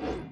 you